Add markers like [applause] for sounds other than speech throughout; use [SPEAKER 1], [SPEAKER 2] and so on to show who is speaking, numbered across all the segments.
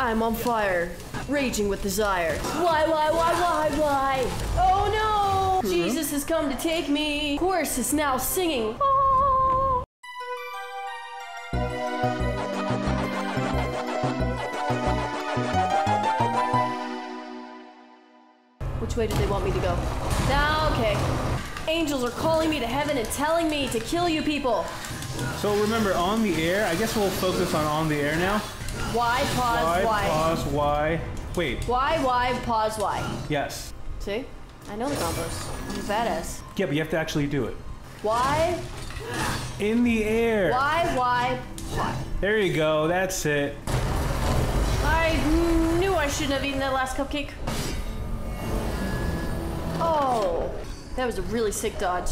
[SPEAKER 1] I'm on fire, raging with desire. Why, why, why, why, why? Oh no! Jesus has come to take me. Chorus is now singing. Ah. Which way do they want me to go? Now, okay. Angels are calling me to heaven and telling me to kill you people.
[SPEAKER 2] So remember, on the air, I guess we'll focus on on the air now.
[SPEAKER 1] Why, pause,
[SPEAKER 2] Why,
[SPEAKER 1] why?
[SPEAKER 2] pause, why. Wait,
[SPEAKER 1] Why, why, pause, why?
[SPEAKER 2] yes.
[SPEAKER 1] See? I know the combos. I'm a badass.
[SPEAKER 2] Yeah, but you have to actually do it.
[SPEAKER 1] Why,
[SPEAKER 2] In the air.
[SPEAKER 1] why, why, why?
[SPEAKER 2] There you go, that's it.
[SPEAKER 1] I knew I shouldn't have eaten that last cupcake. Oh, that was a really sick dodge.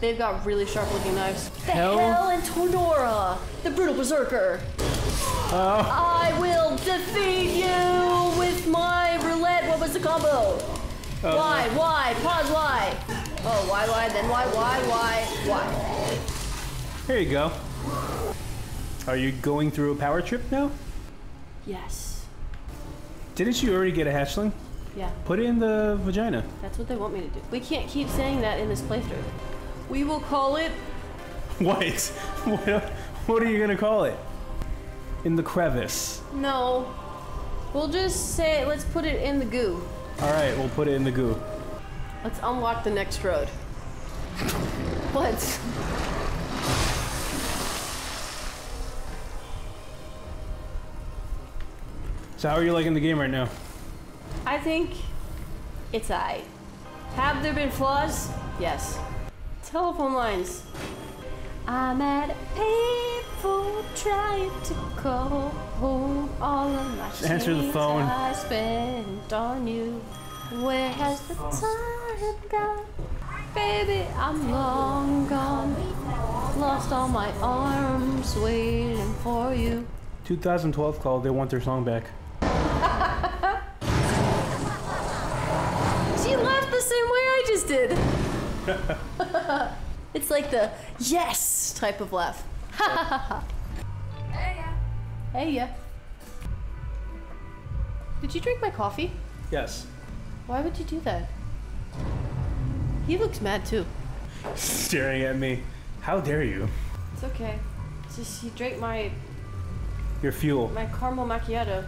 [SPEAKER 1] They've got really sharp looking knives. The
[SPEAKER 2] Hell-
[SPEAKER 1] hell, Antenora, the brutal berserker.
[SPEAKER 2] Oh,
[SPEAKER 1] I will defeat you with my roulette. What was the combo? Oh. Why? Why? Pause. Why? Oh, why? Why? Then why? Why? Why? Why?
[SPEAKER 2] there you go. Are you going through a power trip now?
[SPEAKER 1] Yes.
[SPEAKER 2] Didn't you already get a hatchling?
[SPEAKER 1] Yeah.
[SPEAKER 2] Put it in the vagina.
[SPEAKER 1] That's what they want me to do. We can't keep saying that in this playthrough. We will call it. [laughs]
[SPEAKER 2] What? What, what are you gonna call it? In the crevice.
[SPEAKER 1] No. We'll just say. Let's put it in the goo.
[SPEAKER 2] Alright, we'll put it in the goo.
[SPEAKER 1] Let's unlock the next road. Let's.
[SPEAKER 2] So how are you liking the game right now?
[SPEAKER 1] I think it's I. Have there been flaws? Yes. Telephone lines. I'm at payphone trying to call home all of my
[SPEAKER 2] Just answer the phone.
[SPEAKER 1] I spent on you. Where has the time gone? Baby, I'm long gone. Lost all my arms waiting for you.
[SPEAKER 2] 2012 called, they want their song back.
[SPEAKER 1] She laughed the same way I just did. [laughs] it's like the yes type of laugh. [laughs] hey ya. Hey ya. Did you drink my coffee?
[SPEAKER 2] Yes.
[SPEAKER 1] Why would you do that? He looks mad too.
[SPEAKER 2] Staring at me. How dare you?
[SPEAKER 1] It's okay. It's just he drank my
[SPEAKER 2] Your fuel.
[SPEAKER 1] my caramel macchiato.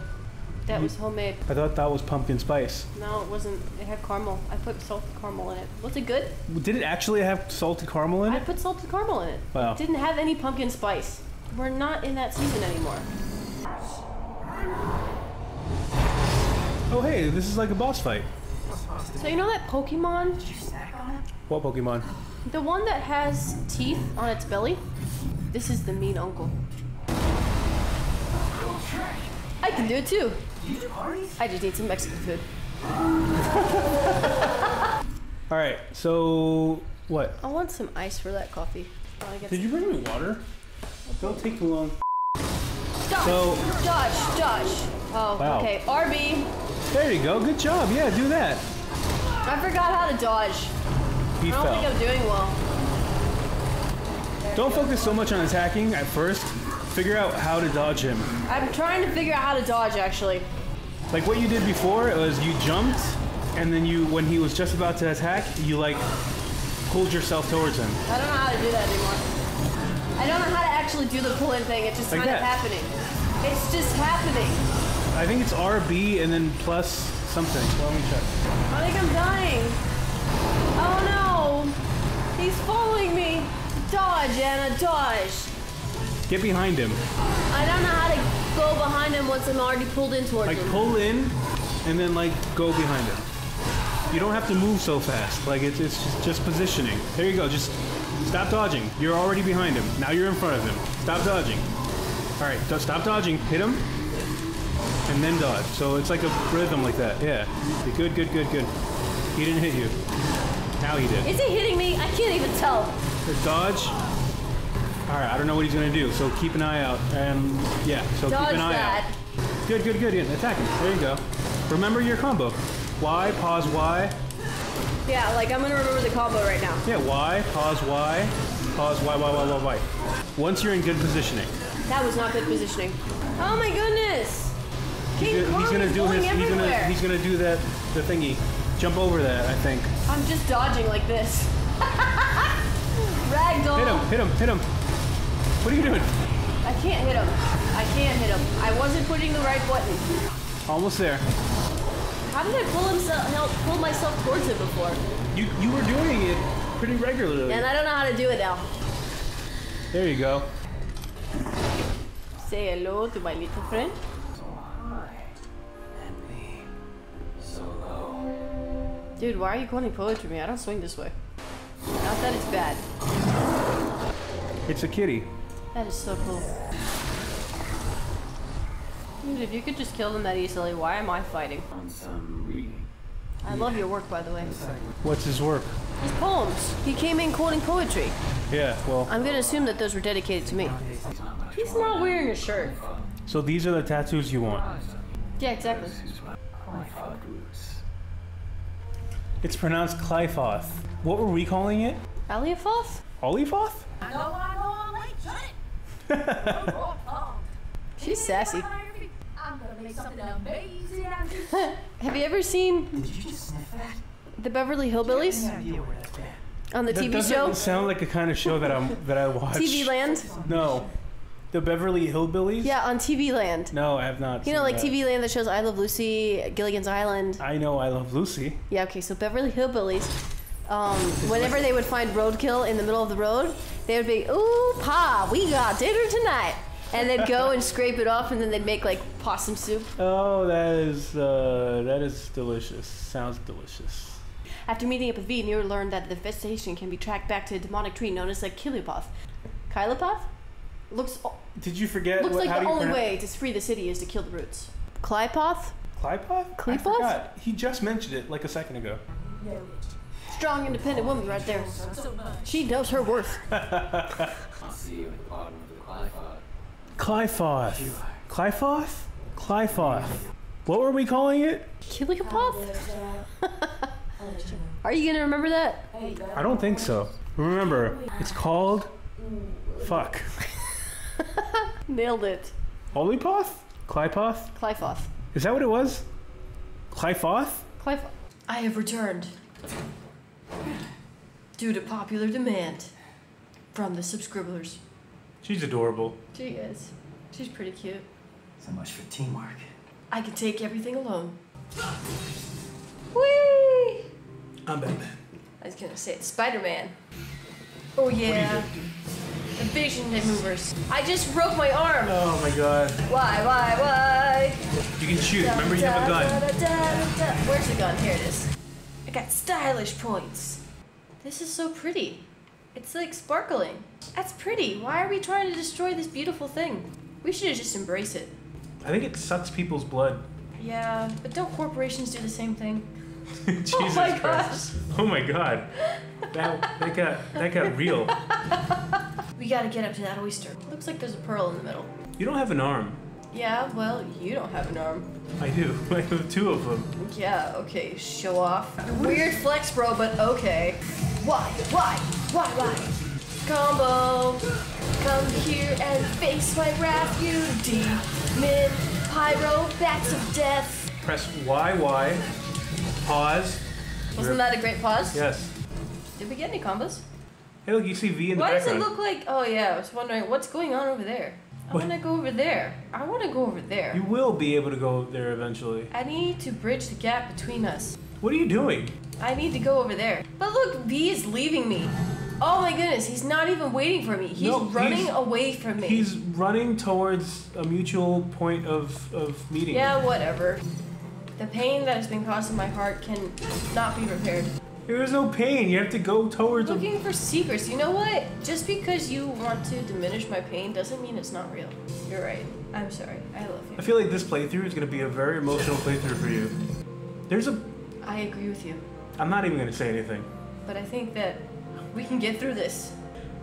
[SPEAKER 1] That was homemade.
[SPEAKER 2] I thought that was pumpkin spice.
[SPEAKER 1] No, it wasn't. It had caramel. I put salted caramel in it. Was it good?
[SPEAKER 2] Did it actually have salted caramel in it?
[SPEAKER 1] I put salted caramel in it.
[SPEAKER 2] Wow.
[SPEAKER 1] It didn't have any pumpkin spice. We're not in that season anymore.
[SPEAKER 2] Oh hey, this is like a boss fight.
[SPEAKER 1] So you know that Pokemon?
[SPEAKER 2] What Pokemon?
[SPEAKER 1] The one that has teeth on its belly? This is the mean uncle. I can do it too. I just need some Mexican food. [laughs]
[SPEAKER 2] Alright, so what?
[SPEAKER 1] I want some ice for that coffee.
[SPEAKER 2] Did you bring me water? Don't take too long.
[SPEAKER 1] Dodge!
[SPEAKER 2] So-
[SPEAKER 1] dodge! Dodge! Oh,
[SPEAKER 2] Wow.
[SPEAKER 1] okay. RB.
[SPEAKER 2] There you go, good job. Yeah, do that.
[SPEAKER 1] I forgot how to dodge.
[SPEAKER 2] He
[SPEAKER 1] I don't think. I'm doing well.
[SPEAKER 2] Don't focus so much on attacking at first. Figure out how to dodge him.
[SPEAKER 1] I'm trying to figure out how to dodge actually.
[SPEAKER 2] Like what you did before, it was you jumped, and then you, when he was just about to attack, you like pulled yourself towards him.
[SPEAKER 1] I don't know how to do that anymore. I don't know how to actually do the pull-in thing. It's just
[SPEAKER 2] Like
[SPEAKER 1] kind of
[SPEAKER 2] that.
[SPEAKER 1] happening. It's just happening.
[SPEAKER 2] I think it's RB and then plus something. Let me check.
[SPEAKER 1] I think I'm dying. Oh no! He's following me. Dodge, Anna, dodge.
[SPEAKER 2] Get behind him.
[SPEAKER 1] I don't know how to go behind him once I'm already pulled in towards
[SPEAKER 2] Like
[SPEAKER 1] him.
[SPEAKER 2] pull in, and then like go behind him. You don't have to move so fast. Like it's it's just, just positioning. There you go. Just stop dodging. You're already behind him. Now you're in front of him. Stop dodging. All right, do- stop dodging. Hit him, and then dodge. So it's like a rhythm like that. Yeah. Good, good, good, good. He didn't hit you. Now he did.
[SPEAKER 1] Is he hitting me? I can't even tell.
[SPEAKER 2] Dodge. All right, I don't know what he's gonna do. So keep an eye out. And yeah, so
[SPEAKER 1] Dodge
[SPEAKER 2] keep an eye
[SPEAKER 1] that.
[SPEAKER 2] out. Good, good, good. Yeah, attack him. There you go. Remember your combo. Y, pause Y,
[SPEAKER 1] Yeah, like I'm gonna remember the combo right now.
[SPEAKER 2] Yeah, Y, pause Y, pause Y, Y, Y, Y, Y. Once you're in good positioning,
[SPEAKER 1] That was not good positioning. Oh my goodness!
[SPEAKER 2] he's
[SPEAKER 1] King
[SPEAKER 2] gonna, he's gonna do his, he's gonna, he's gonna do that, the thingy. Jump over that, I think.
[SPEAKER 1] I'm just dodging like this. [laughs] Ragdoll.
[SPEAKER 2] Hit him, hit him, hit him. What are you doing?
[SPEAKER 1] I can't hit him. I can't hit him. I wasn't pushing the right button.
[SPEAKER 2] Almost there.
[SPEAKER 1] How did I pull himself, help pull myself towards it before?
[SPEAKER 2] You, you were doing it pretty regularly.
[SPEAKER 1] And I don't know how to do it now.
[SPEAKER 2] There you go.
[SPEAKER 1] Say hello to my little friend. Dude, why are you quoting poetry to me? I don't swing this way. Not that it's bad.
[SPEAKER 2] It's a kitty.
[SPEAKER 1] That is so cool. Dude, if you could just kill them that easily, why am I fighting? I love your work, by the way.
[SPEAKER 2] What's his work?
[SPEAKER 1] His poems. He came in quoting poetry.
[SPEAKER 2] Yeah, well,
[SPEAKER 1] I'm gonna assume that those were dedicated to me. He's not wearing a shirt.
[SPEAKER 2] so these are the tattoos you want.
[SPEAKER 1] Yeah, exactly.
[SPEAKER 2] It's pronounced Clyfoth. What were we calling it?
[SPEAKER 1] Aliofoth?
[SPEAKER 2] Olifoth? [laughs]
[SPEAKER 3] of this. [laughs]
[SPEAKER 1] Have you ever seen
[SPEAKER 4] Did you just sniff that?
[SPEAKER 1] the Beverly Hillbillies
[SPEAKER 4] I have no idea that's
[SPEAKER 1] on the
[SPEAKER 2] That
[SPEAKER 1] TV
[SPEAKER 2] doesn't
[SPEAKER 1] show?
[SPEAKER 2] sound like a kind of show that I'm that I watch.
[SPEAKER 1] TV Land?
[SPEAKER 2] No. The Beverly Hillbillies?
[SPEAKER 1] Yeah, on TV Land.
[SPEAKER 2] No, I have not.
[SPEAKER 1] You know, like
[SPEAKER 2] that.
[SPEAKER 1] TV Land that shows I Love Lucy, Gilligan's Island.
[SPEAKER 2] I know I Love Lucy.
[SPEAKER 1] Yeah, okay, so Beverly Hillbillies. Um, whenever they would find roadkill in the middle of the road, they would be, "Ooh, Pa, we got dinner tonight," and they'd go and scrape it off, and then they'd make like possum soup.
[SPEAKER 2] Oh, that is uh, that is delicious. Sounds delicious.
[SPEAKER 1] After meeting up with V, Nero learned that the infestation can be tracked back to a demonic tree known as a Kilopoth. Kylopoth? Looks
[SPEAKER 2] Did you forget?
[SPEAKER 1] looks
[SPEAKER 2] what,
[SPEAKER 1] like
[SPEAKER 2] how
[SPEAKER 1] the only
[SPEAKER 2] pronounce-
[SPEAKER 1] way to free the city is to kill the roots. Clypoth?
[SPEAKER 2] Clypoth? I
[SPEAKER 1] Cleopoth?
[SPEAKER 2] forgot. He just mentioned it like a second ago.
[SPEAKER 1] Strong, independent woman right there. She knows her worth. [laughs]
[SPEAKER 5] I'll see you at the bottom of the Clypod.
[SPEAKER 2] Clyfoth. Clyfoth? Clyfoth. What were we calling it?
[SPEAKER 1] Kilopoth? [laughs] Are you gonna remember that?
[SPEAKER 2] I don't think so. Remember, it's called. Fuck. [laughs]
[SPEAKER 1] Nailed it.
[SPEAKER 2] Olipoth? Clypoth?
[SPEAKER 1] Clyfoth.
[SPEAKER 2] Is that what it was? Clyfoth?
[SPEAKER 1] Clyfoth. I have returned. Due to popular demand from the subscribers.
[SPEAKER 2] She's adorable.
[SPEAKER 1] She is. She's pretty cute.
[SPEAKER 4] So much for teamwork.
[SPEAKER 1] I can take everything alone. Whee!
[SPEAKER 2] I'm Batman.
[SPEAKER 1] I was gonna say it's Spider-Man. Oh yeah. The Vision movers. I just broke my arm.
[SPEAKER 2] Oh my god.
[SPEAKER 1] Why, why, why?
[SPEAKER 2] You can shoot. Remember, you have a gun.
[SPEAKER 1] Da, da, da, da, da. Where's the gun? Here it is. I got stylish points. This is so pretty. It's like sparkling. That's pretty. Why are we trying to destroy this beautiful thing? We should just embrace it.
[SPEAKER 2] I think it sucks people's blood.
[SPEAKER 1] Yeah, but don't corporations do the same thing? [laughs]
[SPEAKER 2] Oh Jesus
[SPEAKER 1] oh my
[SPEAKER 2] Christ. Oh my god. That, that got that got real. [laughs]
[SPEAKER 1] We gotta get up to that oyster. Looks like there's a pearl in the middle.
[SPEAKER 2] You don't have an arm.
[SPEAKER 1] Yeah, well, you don't have an arm.
[SPEAKER 2] I do. [laughs] I have two of them.
[SPEAKER 1] Yeah, okay, show off. Weird flex, bro, but okay. Why? Why? Why? Why? Combo. Come here and face my wrath, you demon. Pyro, bats of death.
[SPEAKER 2] Press Y Y. Pause.
[SPEAKER 1] Wasn't that a great pause?
[SPEAKER 2] Yes.
[SPEAKER 1] Did we get any combos?
[SPEAKER 2] Hey, look, you see V in the
[SPEAKER 1] Why does it look like? Oh yeah, I was wondering what's going on over there. I want to go over there. I want to go over there.
[SPEAKER 2] You will be able to go there eventually.
[SPEAKER 1] I need to bridge the gap between us.
[SPEAKER 2] What are you doing?
[SPEAKER 1] I need to go over there. But look, V is leaving me. Oh my goodness, he's not even waiting for me. He's
[SPEAKER 2] No,
[SPEAKER 1] running
[SPEAKER 2] he's-
[SPEAKER 1] away from me.
[SPEAKER 2] He's running towards a mutual point of, of meeting.
[SPEAKER 1] Yeah, whatever. The pain that has been caused in my heart can not be repaired.
[SPEAKER 2] There is no pain. You have to go towards a
[SPEAKER 1] Looking for secrets. You know what? Just because you want to diminish my pain doesn't mean it's not real. You're right. I'm sorry. I love you.
[SPEAKER 2] I feel like this playthrough is going to be a very emotional playthrough for you. There's a.
[SPEAKER 1] I agree with you.
[SPEAKER 2] I'm not even going to say anything.
[SPEAKER 1] But I think that we can get through this.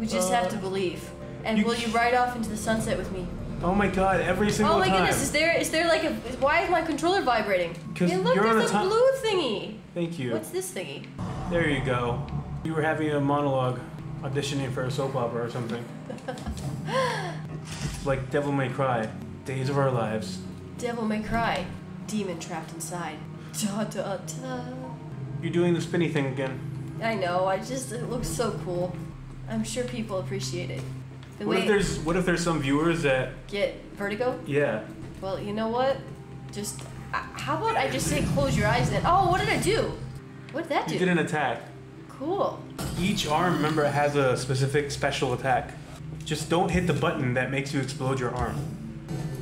[SPEAKER 1] We just have to
[SPEAKER 2] Uh,
[SPEAKER 1] believe. And
[SPEAKER 2] you
[SPEAKER 1] will you ride off into the sunset with me?
[SPEAKER 2] Oh my god, every single time.
[SPEAKER 1] Oh my
[SPEAKER 2] time.
[SPEAKER 1] goodness, is there is there like a why is my controller vibrating?
[SPEAKER 2] 'Cause
[SPEAKER 1] Hey, look,
[SPEAKER 2] you're on
[SPEAKER 1] there's
[SPEAKER 2] a
[SPEAKER 1] a blue thingy.
[SPEAKER 2] Thank you.
[SPEAKER 1] What's this thingy?
[SPEAKER 2] There you go. You were having a monologue, auditioning for a soap opera or something. [laughs] like Devil May Cry, Days of Our Lives.
[SPEAKER 1] Devil may cry. Demon trapped inside. Da da da.
[SPEAKER 2] You're doing the spinny thing again.
[SPEAKER 1] I know. I just it looks so cool. I'm sure people appreciate it. The
[SPEAKER 2] What
[SPEAKER 1] way
[SPEAKER 2] if there's what if there's some viewers that
[SPEAKER 1] get vertigo.
[SPEAKER 2] yeah
[SPEAKER 1] Well, you know what? Just uh, how about I just say close your eyes then? Oh, what did I do? What did that
[SPEAKER 2] you
[SPEAKER 1] do?
[SPEAKER 2] did an attack.
[SPEAKER 1] Cool.
[SPEAKER 2] Each arm, remember, has a specific special attack. Just don't hit the button that makes you explode your arm.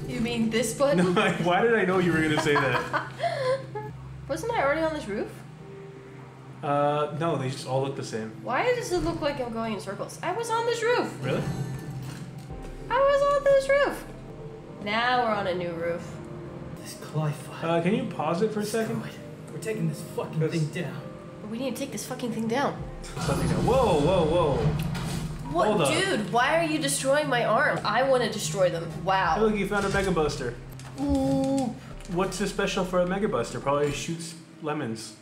[SPEAKER 1] You mean this [laughs]
[SPEAKER 2] No,
[SPEAKER 1] button?
[SPEAKER 2] I- why did I know you were gonna say that? [laughs]
[SPEAKER 1] Wasn't I already on this roof?
[SPEAKER 2] Uh, no, they just all look the same.
[SPEAKER 1] Why does it look like I'm going in circles? I was on this roof.
[SPEAKER 2] Really?
[SPEAKER 1] I was on this roof. Now we're on a new roof.
[SPEAKER 4] This Clyfire.
[SPEAKER 2] Uh, can you pause it for a second?
[SPEAKER 4] We're taking this fucking
[SPEAKER 2] Yes.
[SPEAKER 4] thing down.
[SPEAKER 1] We need to take this fucking thing down.
[SPEAKER 2] Whoa, whoa, whoa!
[SPEAKER 1] What, dude? Why are you destroying my arm? I want to destroy them.
[SPEAKER 2] Hey,
[SPEAKER 1] Wow.
[SPEAKER 2] look, you found a Mega Buster.
[SPEAKER 1] Ooh.
[SPEAKER 2] What's so special for a Mega Buster? Probably shoots lemons.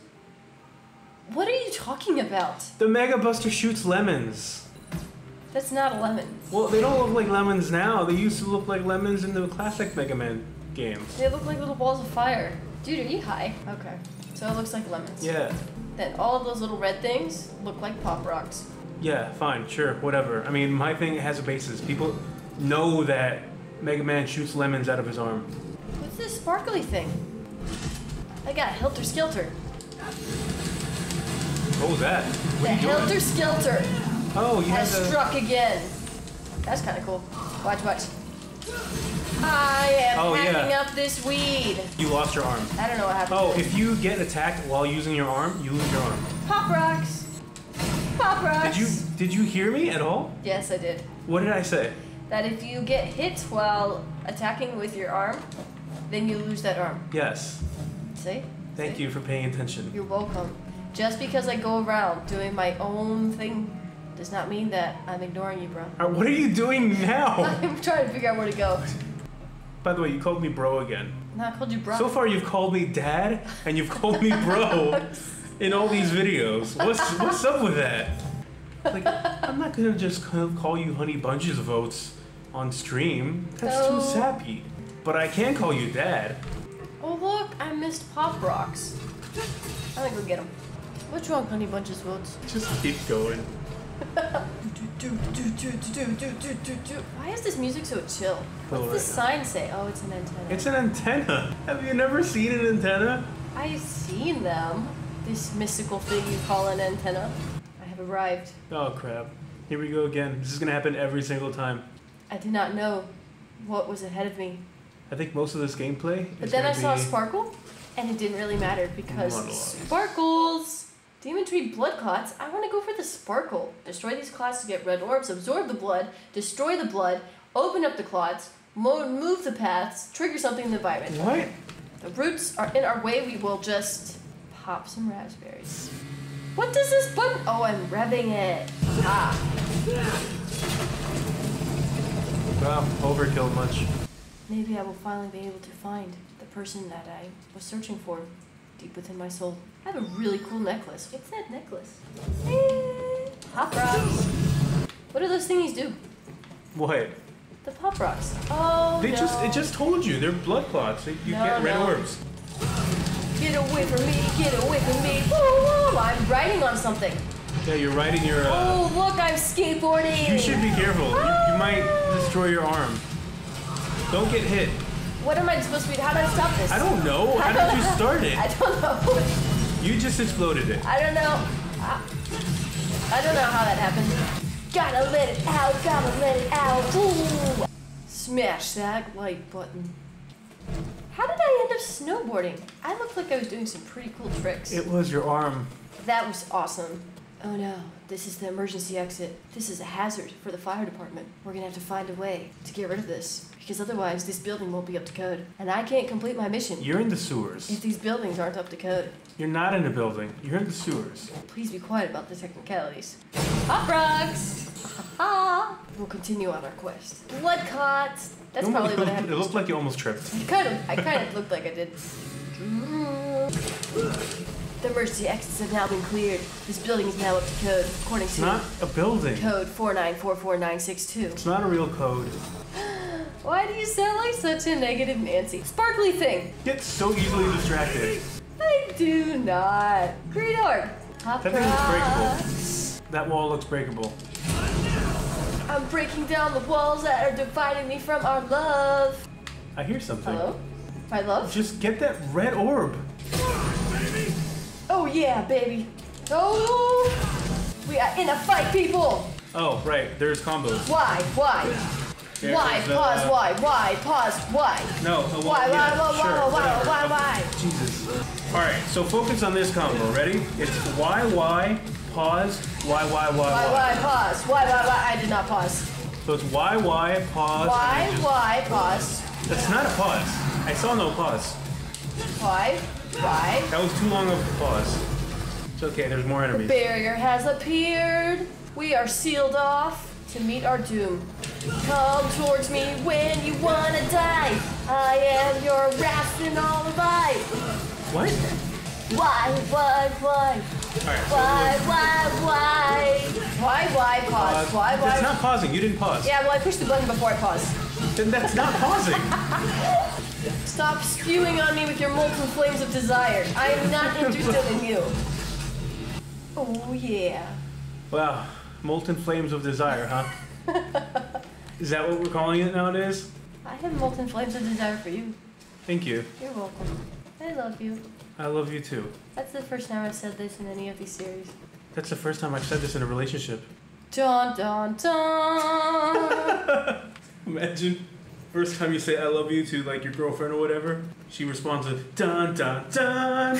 [SPEAKER 1] What are you talking about?
[SPEAKER 2] The Mega Buster shoots lemons.
[SPEAKER 1] That's not a lemon.
[SPEAKER 2] Well, they don't look like lemons now. They used to look like lemons in the classic Mega Man games.
[SPEAKER 1] They look like little balls of fire. Dude, are you high? Okay. So it looks like lemons.
[SPEAKER 2] Yeah.
[SPEAKER 1] Then all of those little red things look like pop rocks.
[SPEAKER 2] Yeah, fine, sure, whatever. I mean, my thing has a basis. People know that Mega Man shoots lemons out of his arm.
[SPEAKER 1] What's this sparkly thing? I got Helter Skelter.
[SPEAKER 2] What was that?
[SPEAKER 1] The
[SPEAKER 2] What doing?
[SPEAKER 1] Helter Skelter
[SPEAKER 2] Oh, you
[SPEAKER 1] has struck again. That's kind of cool. Watch, watch. I am
[SPEAKER 2] Oh, yeah.
[SPEAKER 1] up this weed.
[SPEAKER 2] You lost your arm.
[SPEAKER 1] I don't know what happened.
[SPEAKER 2] Oh, if you get attacked while using your arm, you lose your arm.
[SPEAKER 1] Pop rocks. Pop rocks.
[SPEAKER 2] Did you did you hear me at all?
[SPEAKER 1] Yes, I did.
[SPEAKER 2] What did I say?
[SPEAKER 1] That if you get hit while attacking with your arm, then you lose that arm.
[SPEAKER 2] Yes.
[SPEAKER 1] See?
[SPEAKER 2] Thank
[SPEAKER 1] See?
[SPEAKER 2] you for paying attention.
[SPEAKER 1] You're welcome. Just because I go around doing my own thing does not mean that I'm ignoring you, bro.
[SPEAKER 2] Uh, What are you doing now? [laughs]
[SPEAKER 1] I'm trying to figure out where to go.
[SPEAKER 2] By the way, you called me bro again.
[SPEAKER 1] No, I called you bro.
[SPEAKER 2] So far, you've called me dad and you've called me bro in all these videos. What's what's up with that? Like, I'm not gonna just call you honey bunches of oats on stream. That's too sappy. But I can call you dad.
[SPEAKER 1] Oh look, I missed pop rocks. I'm gonna go get them. What's wrong, honey bunches of oats?
[SPEAKER 2] Just keep going. [laughs]
[SPEAKER 1] Why is this music so chill? What's the sign say? Oh, it's an antenna.
[SPEAKER 2] It's an antenna. Have you never seen an antenna?
[SPEAKER 1] I've seen them. This mystical thing you call an antenna. I have arrived.
[SPEAKER 2] Oh crap. Here we go again. This is gonna happen every single time.
[SPEAKER 1] I did not know what was ahead of me.
[SPEAKER 2] I think most of this gameplay
[SPEAKER 1] But then I
[SPEAKER 2] gonna
[SPEAKER 1] saw
[SPEAKER 2] be-
[SPEAKER 1] Sparkle, and it didn't really matter because sparkles. Demon Tree blood clots. I want to go for the sparkle. Destroy these clots to get red orbs. Absorb the blood. Destroy the blood. Open up the clots. Mo- move the paths. Trigger something in the environment.
[SPEAKER 2] What?
[SPEAKER 1] The roots are in our way. We will just pop some raspberries. What does this button? Oh, I'm revving it. Ah.
[SPEAKER 2] Wow, overkill much.
[SPEAKER 1] Maybe I will finally be able to find the person that I was searching for deep within my soul. I have a really cool necklace. What's that necklace? Eh, Pop rocks. What do those thingies do?
[SPEAKER 2] What?
[SPEAKER 1] The pop rocks. Oh
[SPEAKER 2] They
[SPEAKER 1] no.
[SPEAKER 2] just it just told you they're blood clots. You
[SPEAKER 1] No,
[SPEAKER 2] get red
[SPEAKER 1] no.
[SPEAKER 2] orbs.
[SPEAKER 1] Get away from me! Get away from me! Woo, woo, I'm riding on something.
[SPEAKER 2] Yeah, you're riding your. Uh,
[SPEAKER 1] Oh look, I'm skateboarding.
[SPEAKER 2] you should be careful. You, you might destroy your arm. Don't get hit.
[SPEAKER 1] What am I supposed to be? How do I stop this?
[SPEAKER 2] I don't know. [laughs] How did you start it?
[SPEAKER 1] I don't know.
[SPEAKER 2] You just exploded it.
[SPEAKER 1] I don't know. I, I don't know how that happened. Gotta let it out, gotta let it out. Ooh. Smash that like button. How did I end up snowboarding? I looked like I was doing some pretty cool tricks.
[SPEAKER 2] It was your arm.
[SPEAKER 1] that was awesome. Oh no, this is the emergency exit. This is a hazard for the fire department. We're gonna have to find a way to get rid of this. Because otherwise, this building won't be up to code. And I can't complete my mission
[SPEAKER 2] You're in the sewers.
[SPEAKER 1] if these buildings aren't up to code.
[SPEAKER 2] You're not in a building. You're in the sewers.
[SPEAKER 1] Please be quiet about the technicalities. Hot rocks! Ha! Ha! We'll continue on our quest. Blood clots! That's probably what I had
[SPEAKER 2] It
[SPEAKER 1] to
[SPEAKER 2] looked like you almost tripped.
[SPEAKER 1] I kind of, I kind of looked like I did. The emergency exits have now been cleared. This building is now up to code, according
[SPEAKER 2] It's
[SPEAKER 1] to
[SPEAKER 2] not a building.
[SPEAKER 1] code 4944962.
[SPEAKER 2] It's not a real code. [gasps]
[SPEAKER 1] Why do you sound like such a negative Nancy? Sparkly thing.
[SPEAKER 2] Get so easily distracted.
[SPEAKER 1] I do not. Green orb. Top
[SPEAKER 2] That thing is breakable. That wall looks breakable.
[SPEAKER 1] I'm breaking down the walls that are dividing me from our love.
[SPEAKER 2] I hear something.
[SPEAKER 1] Hello? My love?
[SPEAKER 2] Just get that red orb.
[SPEAKER 1] Oh yeah, baby. Oh, we are in a fight, people.
[SPEAKER 2] Oh, right. There's combos.
[SPEAKER 1] Why? Why?
[SPEAKER 2] There
[SPEAKER 1] why?
[SPEAKER 2] is, uh,
[SPEAKER 1] Pause. Why? Why? Pause. Why?
[SPEAKER 2] No. the one-
[SPEAKER 1] Why? Why?
[SPEAKER 2] yeah,
[SPEAKER 1] Why?
[SPEAKER 2] sure,
[SPEAKER 1] Why? Why?
[SPEAKER 2] whatever.
[SPEAKER 1] Why?
[SPEAKER 2] Okay.
[SPEAKER 1] Why?
[SPEAKER 2] Jesus. All right. So focus on this combo. Ready? It's Y Y pause Y Y Y
[SPEAKER 1] Why?
[SPEAKER 2] Y.
[SPEAKER 1] Why? Pause. Why? Why? Why? I did not pause.
[SPEAKER 2] So it's Y Y pause.
[SPEAKER 1] Why?
[SPEAKER 2] just-
[SPEAKER 1] Why? Pause.
[SPEAKER 2] That's not a pause. I saw no pause.
[SPEAKER 1] Why? Why?
[SPEAKER 2] That was too long of a pause. It's okay. There's more enemies.
[SPEAKER 1] Barrier has appeared. We are sealed off to meet our doom. Come towards me when you wanna die. I am your wrath and all of I.
[SPEAKER 2] What?
[SPEAKER 1] Why? Why? Why?
[SPEAKER 2] Right. so
[SPEAKER 1] Why? Why? Why? Why? Why? Pause.
[SPEAKER 2] Pause.
[SPEAKER 1] Why? Why?
[SPEAKER 2] not pausing. You didn't pause.
[SPEAKER 1] Yeah, well, I pushed the button before I paused.
[SPEAKER 2] Then that's not pausing. [laughs]
[SPEAKER 1] Stop spewing on me with your molten flames of desire. I am not interested in you. Oh yeah.
[SPEAKER 2] Wow. Molten flames of desire, huh? Is that what we're calling it nowadays?
[SPEAKER 1] I have molten flames of desire for you.
[SPEAKER 2] Thank you.
[SPEAKER 1] You're welcome. I love you.
[SPEAKER 2] I love you too.
[SPEAKER 1] That's the first time I've said this in any of these series.
[SPEAKER 2] That's the first time I've said this in a relationship.
[SPEAKER 1] Dun dun dun. [laughs]
[SPEAKER 2] Imagine first time you say I love you to like your girlfriend or whatever, she responds with dun dun dun.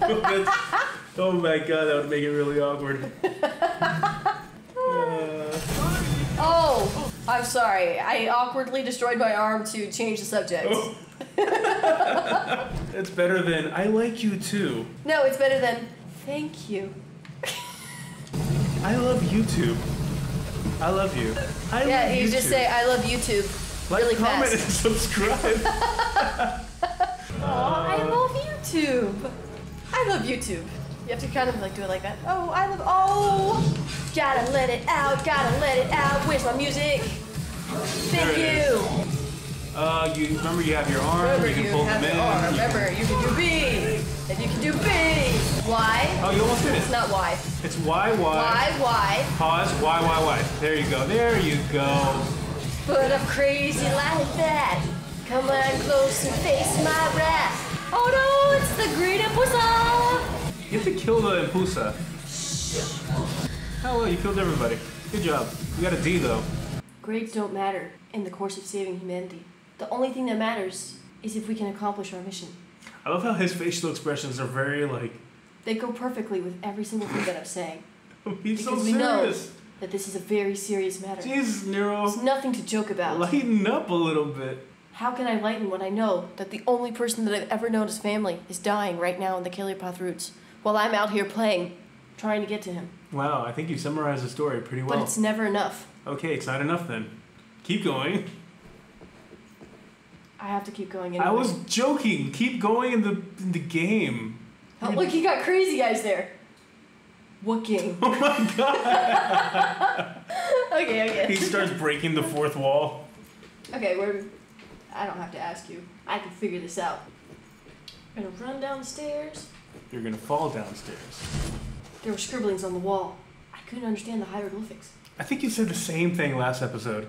[SPEAKER 2] [laughs] oh, my god, that would make it really awkward. Uh, [laughs]
[SPEAKER 1] oh, I'm sorry. I awkwardly destroyed my arm to change the subject.
[SPEAKER 2] oh. [laughs] That's better than I like you too.
[SPEAKER 1] No, it's better than thank you.
[SPEAKER 2] I love YouTube. I love you. I
[SPEAKER 1] Yeah,
[SPEAKER 2] love
[SPEAKER 1] you
[SPEAKER 2] YouTube.
[SPEAKER 1] just say I love YouTube.
[SPEAKER 2] Like,
[SPEAKER 1] really
[SPEAKER 2] comment,
[SPEAKER 1] fast.
[SPEAKER 2] and subscribe. [laughs]
[SPEAKER 1] Oh, I love YouTube. I love YouTube. You have to kind of like do it like that. Oh, I love. Oh, gotta let it out. Gotta let it out. Where's my music? Thank you.
[SPEAKER 2] Uh, you remember you have your arm.
[SPEAKER 1] Remember,
[SPEAKER 2] you can
[SPEAKER 1] you
[SPEAKER 2] pull
[SPEAKER 1] have
[SPEAKER 2] them in.
[SPEAKER 1] Oh, remember, you can do B, and you can do B. Why?
[SPEAKER 2] Oh, you almost did it.
[SPEAKER 1] It's not Y.
[SPEAKER 2] It's Y Y.
[SPEAKER 1] Why? Why?
[SPEAKER 2] Pause. Y Y Y. There you go. There you go.
[SPEAKER 1] But I'm crazy like that. Come on close and face my wrath. Oh no, it's the green Empusa!
[SPEAKER 2] You have to kill the Empusa. Oh well, you killed everybody. Good job. You got a D though.
[SPEAKER 1] Grades don't matter in the course of saving humanity. The only thing that matters is if we can accomplish our mission.
[SPEAKER 2] I love how his facial expressions are very like.
[SPEAKER 1] They go perfectly with every single thing that I'm saying. [laughs]
[SPEAKER 2] He's so
[SPEAKER 1] Because we know
[SPEAKER 2] serious.
[SPEAKER 1] That this is a very serious matter.
[SPEAKER 2] Jesus, Nero.
[SPEAKER 1] It's nothing to joke about.
[SPEAKER 2] Lighten up a little bit.
[SPEAKER 1] How can I lighten when I know that the only person that I've ever known as family is dying right now in the Kaliapath roots while I'm out here playing, trying to get to him?
[SPEAKER 2] Wow, I think you summarized the story pretty well.
[SPEAKER 1] But it's never enough.
[SPEAKER 2] Okay, it's not enough then. Keep going.
[SPEAKER 1] I have to keep going anyway.
[SPEAKER 2] I was joking. Keep going in the in the game.
[SPEAKER 1] Oh, look, you got crazy eyes there. What [laughs] game?
[SPEAKER 2] Oh my god.
[SPEAKER 1] okay, okay.
[SPEAKER 2] he starts breaking the fourth wall.
[SPEAKER 1] Okay, we're. I don't have to ask you. I can figure this out. I'm gonna run downstairs.
[SPEAKER 2] You're gonna fall downstairs.
[SPEAKER 1] There were scribblings on the wall. I couldn't understand the hieroglyphics.
[SPEAKER 2] I think you said the same thing last episode.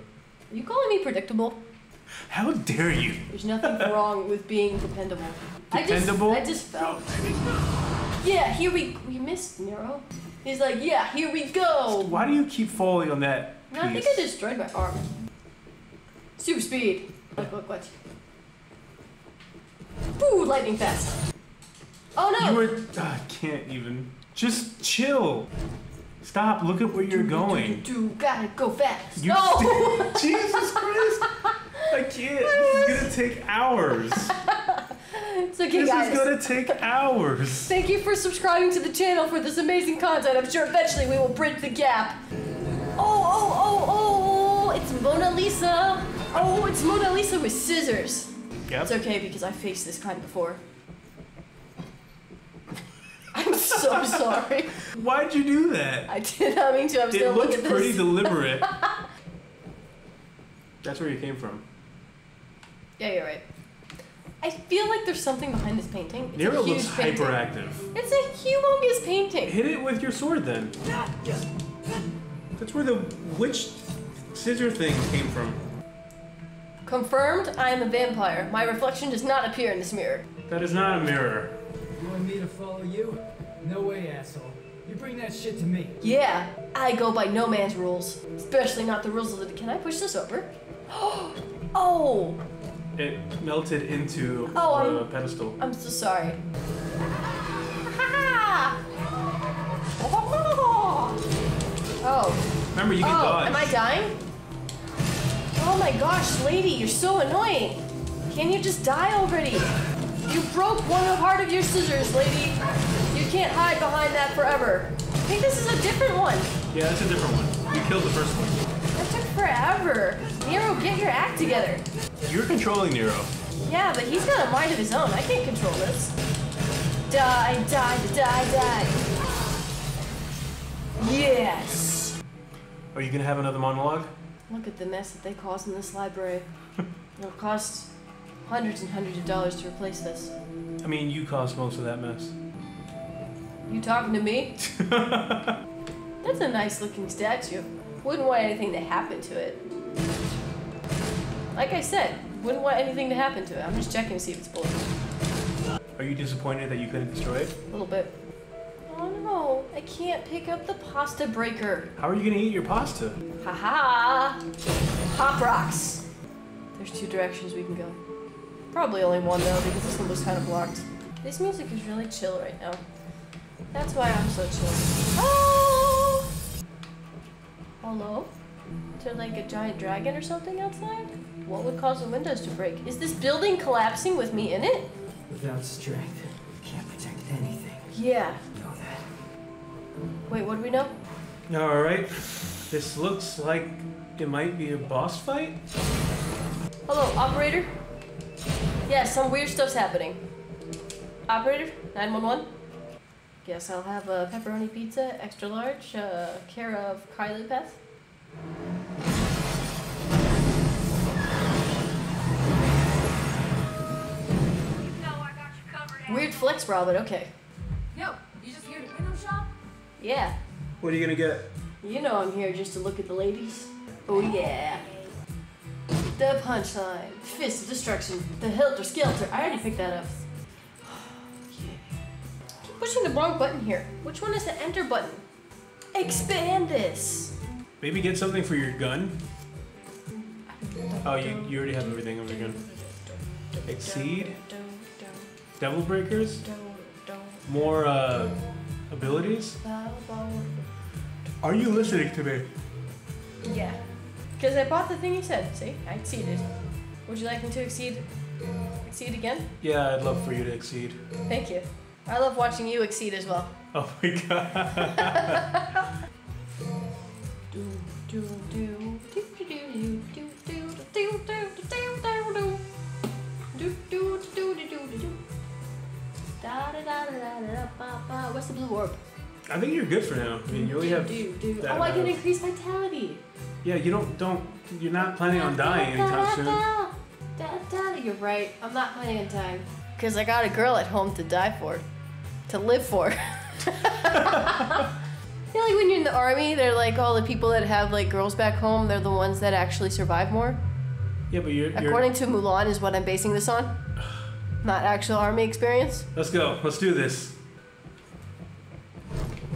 [SPEAKER 1] Are you calling me predictable?
[SPEAKER 2] How dare you?
[SPEAKER 1] There's nothing [laughs] wrong with being dependable.
[SPEAKER 2] Dependable?
[SPEAKER 1] I just, I just felt. Yeah, here we we missed Nero. He's like, yeah, here we go.
[SPEAKER 2] Why do you keep falling on that
[SPEAKER 1] No, I think? I destroyed my arm. Super speed. Look, look, watch. Ooh, lightning fast. Oh no!
[SPEAKER 2] You were. ah, I can't even. Just chill. Stop. Look at where you're going.
[SPEAKER 1] Do, do, do, gotta go fast.
[SPEAKER 2] You
[SPEAKER 1] no! [laughs]
[SPEAKER 2] Jesus Christ! I can't. This is gonna take hours. [laughs]
[SPEAKER 1] it's okay,
[SPEAKER 2] This
[SPEAKER 1] guys.
[SPEAKER 2] is gonna take hours.
[SPEAKER 1] Thank you for subscribing to the channel for this amazing content. I'm sure eventually we will bridge the gap. Oh, oh, oh, oh, it's Mona Lisa. Oh, it's Mona Lisa with scissors.
[SPEAKER 2] Yep.
[SPEAKER 1] It's okay because I faced this kind before. [laughs] I'm so [laughs] sorry.
[SPEAKER 2] Why'd you do that?
[SPEAKER 1] I did not mean to. I was
[SPEAKER 2] It
[SPEAKER 1] gonna look
[SPEAKER 2] looked
[SPEAKER 1] at
[SPEAKER 2] pretty
[SPEAKER 1] this.
[SPEAKER 2] deliberate. [laughs] That's where you came from.
[SPEAKER 1] yeah, you're right. I feel like there's something behind this painting. It's
[SPEAKER 2] Nero
[SPEAKER 1] a huge
[SPEAKER 2] looks
[SPEAKER 1] painting.
[SPEAKER 2] hyperactive.
[SPEAKER 1] It's a humongous painting.
[SPEAKER 2] Hit it with your sword then. That's where the witch scissor thing came from.
[SPEAKER 1] Confirmed, I am a vampire. My reflection does not appear in this mirror.
[SPEAKER 2] That is not a mirror.
[SPEAKER 4] You want me to follow you? No way, asshole. You bring that shit to me.
[SPEAKER 1] Yeah, I go by no man's rules, especially not the rules of the. Can I push this over? [gasps] oh,
[SPEAKER 2] It melted into
[SPEAKER 1] Oh,
[SPEAKER 2] the
[SPEAKER 1] um,
[SPEAKER 2] pedestal.
[SPEAKER 1] I'm so sorry. [laughs] Oh,
[SPEAKER 2] Remember, you can
[SPEAKER 1] oh,
[SPEAKER 2] dodge.
[SPEAKER 1] am I dying? Oh my gosh, lady, you're so annoying. Can you just die already? You broke one part of your scissors, lady. You can't hide behind that forever. I think this is a different one.
[SPEAKER 2] Yeah, that's a different one. You killed the first one.
[SPEAKER 1] That took forever. Nero, get your act together.
[SPEAKER 2] You're controlling Nero.
[SPEAKER 1] Yeah, but he's got a mind of his own. I can't control this. Die, die, die, die. Yes.
[SPEAKER 2] Are you gonna have another monologue?
[SPEAKER 1] Look at the mess that they caused in this library. [laughs] It'll cost hundreds and hundreds of dollars to replace this.
[SPEAKER 2] I mean, you caused most of that mess.
[SPEAKER 1] You talking to me? [laughs] That's a nice looking statue. Wouldn't want anything to happen to it. Like I said, wouldn't want anything to happen to it. I'm just checking to see if it's bulletproof.
[SPEAKER 2] Are you disappointed that you couldn't destroy it?
[SPEAKER 1] A little bit. Oh no, I can't pick up the pasta breaker.
[SPEAKER 2] How are you gonna eat your pasta?
[SPEAKER 1] Haha! Pop rocks! There's two directions we can go. Probably only one though, because this one was kind of blocked. This music is really chill right now. That's why I'm so chill. Oh! Hello? Is there like a giant dragon or something outside? What would cause the windows to break? Is this building collapsing with me in it?
[SPEAKER 4] Without strength, you can't protect anything.
[SPEAKER 1] Yeah.
[SPEAKER 4] Know that.
[SPEAKER 1] Wait, what do we know?
[SPEAKER 2] All right. This looks like it might be a boss fight.
[SPEAKER 1] Hello, operator? Yeah, some weird stuff's happening. Operator, 911? Yes, I'll have a pepperoni pizza, extra large, uh, care of Kylie Beth. Weird flex, bra, but okay.
[SPEAKER 3] Yo, you just here to window shop?
[SPEAKER 1] Yeah,
[SPEAKER 2] What are you gonna get?
[SPEAKER 1] you know I'm here just to look at the ladies. Oh yeah. The punchline, fist of destruction, the helter skelter. I already picked that up. yeah. [sighs] Keep pushing the wrong button here. Which one is the enter button? Expand this.
[SPEAKER 2] Maybe get something for your gun. Oh, you, you already have everything on your gun. Exceed. Devil breakers. More uh, abilities. Are you listening to me?
[SPEAKER 1] Yeah. Because I bought the thing you said. See? I exceeded. Would you like me to exceed exceed again?
[SPEAKER 2] Yeah, I'd love for you to exceed.
[SPEAKER 1] Thank you. I love watching you exceed as well.
[SPEAKER 2] Oh my [laughs] god. [laughs]
[SPEAKER 1] Do do do do do What's the blue orb?
[SPEAKER 2] I think you're good for now. I mean, you only have.
[SPEAKER 1] do, do.
[SPEAKER 2] that
[SPEAKER 1] Oh, I can
[SPEAKER 2] amount.
[SPEAKER 1] increase vitality.
[SPEAKER 2] Yeah, you don't don't. You're not planning on dying anytime soon.
[SPEAKER 1] Da, da, da. You're right. I'm not planning on dying. Because I got a girl at home to die for. To live for. [laughs] [laughs] You know, like when you're in the army, they're like all the people that have like girls back home, they're the ones that actually survive more.
[SPEAKER 2] Yeah, but you're. you're
[SPEAKER 1] According to Mulan, is what I'm basing this on. Not actual army experience.
[SPEAKER 2] let's go. Let's do this.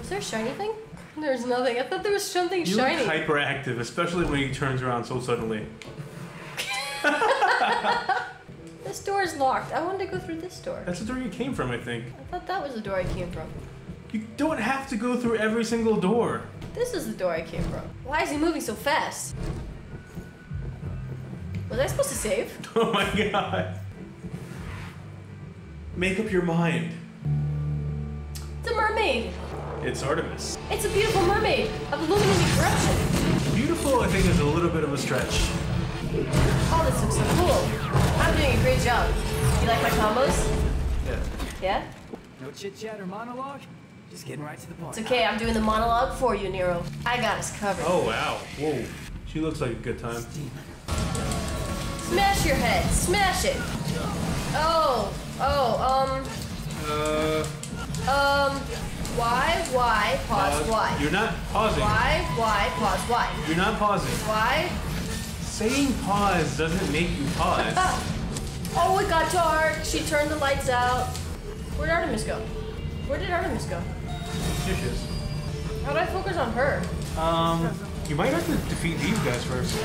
[SPEAKER 1] Was there a shiny thing? There's nothing. I thought there was something
[SPEAKER 2] You
[SPEAKER 1] shiny.
[SPEAKER 2] look hyperactive, especially when he turns around so suddenly. [laughs]
[SPEAKER 1] This door is locked. I wanted to go through this door.
[SPEAKER 2] That's the door you came from, I think.
[SPEAKER 1] I thought that was the door I came from.
[SPEAKER 2] You don't have to go through every single door.
[SPEAKER 1] This is the door I came from. Why is he moving so fast? Was I supposed to save? [laughs]
[SPEAKER 2] Oh my god. Make up your mind.
[SPEAKER 1] It's a mermaid.
[SPEAKER 2] It's Artemis.
[SPEAKER 1] It's a beautiful mermaid of illuminating corruption.
[SPEAKER 2] Beautiful, I think, is a little bit of a stretch.
[SPEAKER 1] Oh, this looks so cool. I'm doing a great job. You like my combos?
[SPEAKER 2] Yeah.
[SPEAKER 1] Yeah?
[SPEAKER 4] No chit chat or monologue? Just getting right to the point.
[SPEAKER 1] It's okay, I'm doing the monologue for you, Nero. I got us covered.
[SPEAKER 2] Oh wow. Whoa. She looks like a good time.
[SPEAKER 1] Smash your head, smash it. Oh, oh, um.
[SPEAKER 2] Uh.
[SPEAKER 1] um, um, why, why, pause, why?
[SPEAKER 2] You're not pausing.
[SPEAKER 1] Why, why, pause, why?
[SPEAKER 2] You're not pausing.
[SPEAKER 1] Why?
[SPEAKER 2] Saying pause doesn't make you pause. [laughs]
[SPEAKER 1] Oh, it got dark. She turned the lights out. Where'd Artemis go? Where did Artemis go?
[SPEAKER 2] Here she is.
[SPEAKER 1] How do I focus on her?
[SPEAKER 2] Um, you might have to defeat these guys first.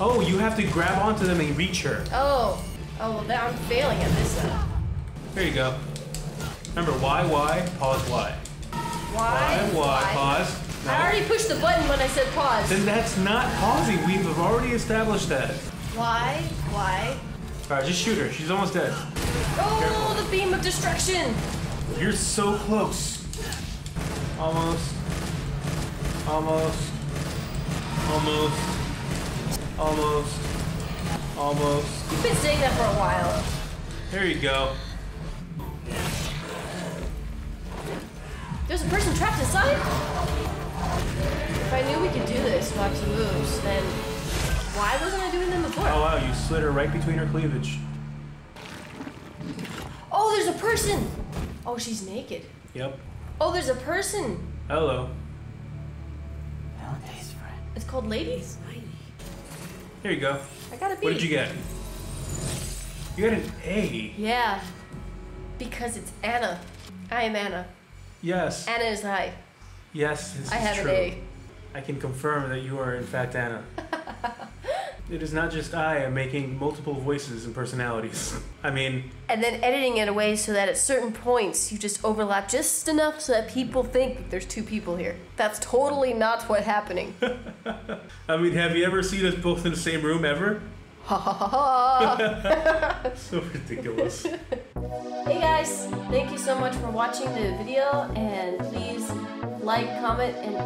[SPEAKER 2] Oh, you have to grab onto them and reach her.
[SPEAKER 1] Oh, oh, well, now I'm failing at this then.
[SPEAKER 2] There you go. Remember, why, why, pause, why.
[SPEAKER 1] Why?
[SPEAKER 2] Why, why, pause. No.
[SPEAKER 1] I already pushed the button when I said pause.
[SPEAKER 2] Then that's not pausing. We've already established that.
[SPEAKER 1] Why? Why?
[SPEAKER 2] Alright, just shoot her. She's almost dead.
[SPEAKER 1] Oh, the beam of destruction.
[SPEAKER 2] You're so close. Almost. Almost. Almost. Almost. Almost.
[SPEAKER 1] You've been saying that for a while.
[SPEAKER 2] There you go.
[SPEAKER 1] There's a person trapped inside? If I knew we could do this, watch the moves, then why wasn't I doing them before?
[SPEAKER 2] Oh wow, you slid her right between her cleavage.
[SPEAKER 1] Oh, there's a person! Oh, she's naked.
[SPEAKER 2] Yep.
[SPEAKER 1] Oh, there's a person!
[SPEAKER 2] Hello.
[SPEAKER 4] Nowadays, friend.
[SPEAKER 1] It's called Ladies?
[SPEAKER 2] Here you go.
[SPEAKER 1] I got a B.
[SPEAKER 2] What did you get? You got an A.
[SPEAKER 1] Yeah. Because it's Anna. I am Anna.
[SPEAKER 2] Yes.
[SPEAKER 1] Anna is I.
[SPEAKER 2] Yes, this
[SPEAKER 1] I
[SPEAKER 2] is
[SPEAKER 1] have
[SPEAKER 2] true.
[SPEAKER 1] an A.
[SPEAKER 2] I can confirm that you are in fact Anna. [laughs] it is not just I am making multiple voices and personalities. [laughs] I mean,
[SPEAKER 1] And then editing it away so that at certain points you just overlap just enough so that people think that there's two people here. That's totally not what's happening. [laughs]
[SPEAKER 2] I mean, have you ever seen us both in the same room ever?
[SPEAKER 1] ha ha ha ha.
[SPEAKER 2] So ridiculous.
[SPEAKER 1] Hey guys, thank you so much for watching the video and please like, comment, and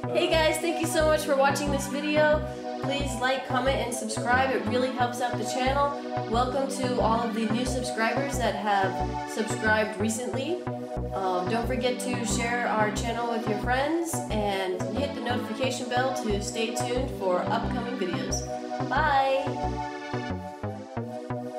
[SPEAKER 1] [laughs] Hey guys, thank you so much for watching this video. Please like, comment, and subscribe. It really helps out the channel. Welcome to all of the new subscribers that have subscribed recently. Um, don't forget to share our channel with your friends and hit the notification bell to stay tuned for upcoming videos. Bye!